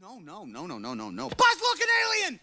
no, no, no, no, no, no, no. Buzz, look, an alien!